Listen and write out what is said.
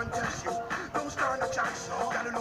contest you. Don't start a chance. Gotta